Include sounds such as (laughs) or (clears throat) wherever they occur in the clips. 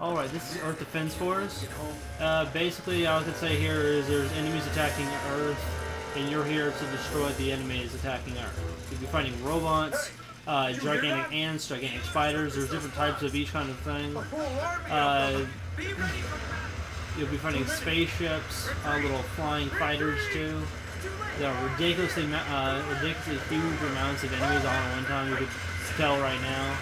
Alright, this is Earth Defense Force. Uh, basically, all I could say here is there's enemies attacking Earth, and you're here to destroy the enemies attacking Earth. You'll be fighting robots, uh, gigantic ants, gigantic spiders. There's different types of each kind of thing. Uh, you'll be fighting spaceships, uh, little flying fighters too. There are ridiculously, uh, ridiculously huge amounts of enemies all at one time. You could tell right now.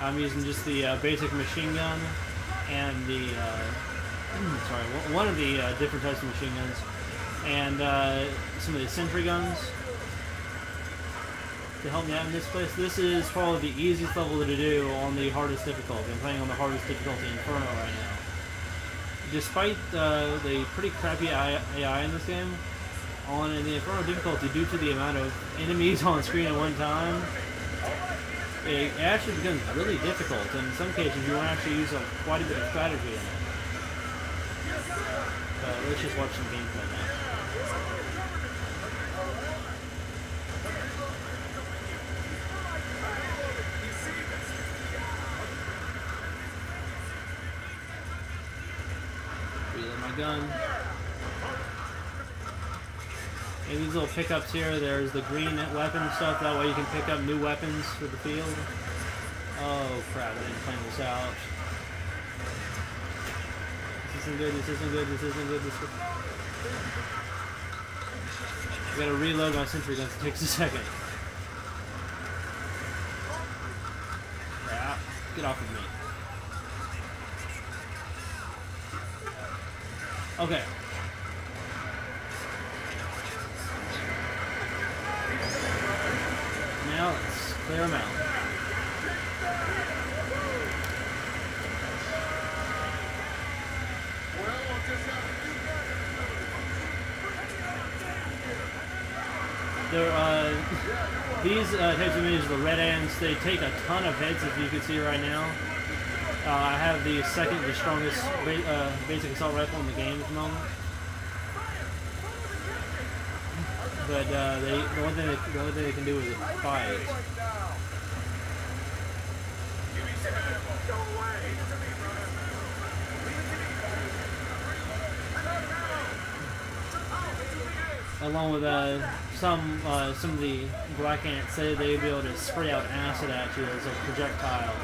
I'm using just the uh, basic machine gun and the, uh, (clears throat) sorry, one of the uh, different types of machine guns, and uh, some of the sentry guns to help me out in this place. This is probably the easiest level to do on the hardest difficulty. I'm playing on the hardest difficulty Inferno right now. Despite uh, the pretty crappy AI in this game, on in the Inferno difficulty, due to the amount of enemies (laughs) on screen at one time, it actually becomes really difficult. And in some cases, you want to actually use a, quite a bit of strategy in it. But let's just watch some gameplay now. Reload my gun. And these little pickups here, there's the green weapon stuff, that way you can pick up new weapons for the field. Oh crap, I didn't plan this out. This isn't good, this isn't good, this isn't good, this is... I gotta reload my sentry guns, it takes a second. Crap, get off of me. Okay, Now let's clear them out. There, uh, (laughs) these uh, types of minis, the red ants, they take a ton of hits, as you can see right now. Uh, I have the second, the strongest uh, basic assault rifle in the game at the moment. But uh, they the only thing they, the only thing they can do is fight. Along with uh, some uh, some of the black ants, say they'd be able to spray out acid at you as a projectile.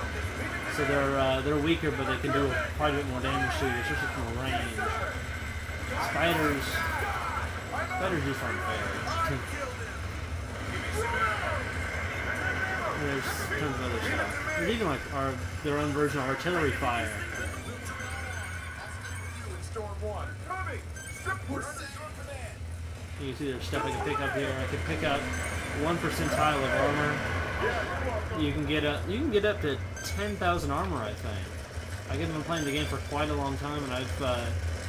So they're uh, they're weaker, but they can do quite a bit more damage to you, especially from a range. Spiders, spiders just aren't fair. There's tons of other stuff. There's even like our their own version of artillery fire. You can see there's stuff I can pick up here. I can pick up one percentile of armor. You can get up you can get up to ten thousand armor I think. I've been playing the game for quite a long time and I've uh,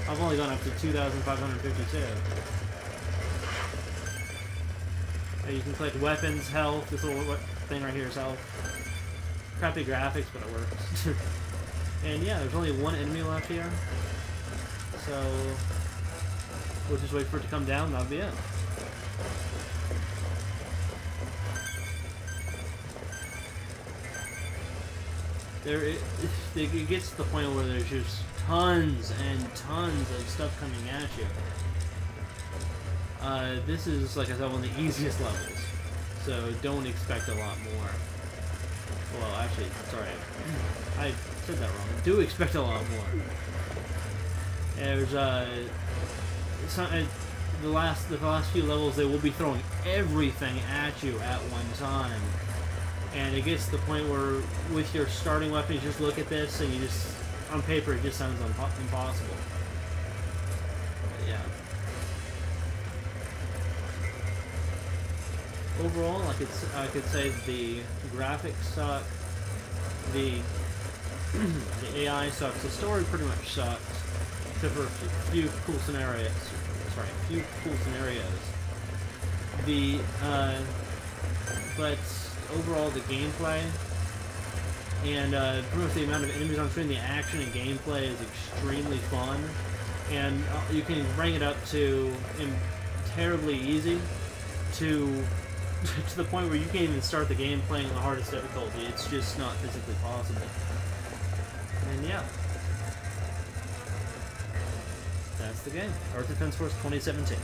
I've only gone up to two thousand five hundred fifty two. Uh, you can collect weapons, health. This little thing right here is health. Crappy graphics, but it works. (laughs) and yeah, there's only one enemy left here. So, we'll just wait for it to come down, that'll be it. There, it, it gets to the point where there's just tons and tons of stuff coming at you. Uh, this is, like I said, one of the easiest levels, so don't expect a lot more. Well, actually, sorry, I said that wrong. Do expect a lot more. There's uh, some, uh, the last the last few levels they will be throwing everything at you at one time, and it gets to the point where with your starting weapon, you just look at this and you just on paper it just sounds impossible. Overall, I could I could say the graphics suck, the (clears throat) the AI sucks, the story pretty much sucks, except for a few cool scenarios. Sorry, a few cool scenarios. The uh, but overall the gameplay and uh, pretty much the amount of enemies on screen, the action and gameplay is extremely fun, and uh, you can bring it up to terribly easy to (laughs) to the point where you can't even start the game playing on the hardest difficulty. It's just not physically possible. And yeah. That's the game. Earth Defense Force 2017.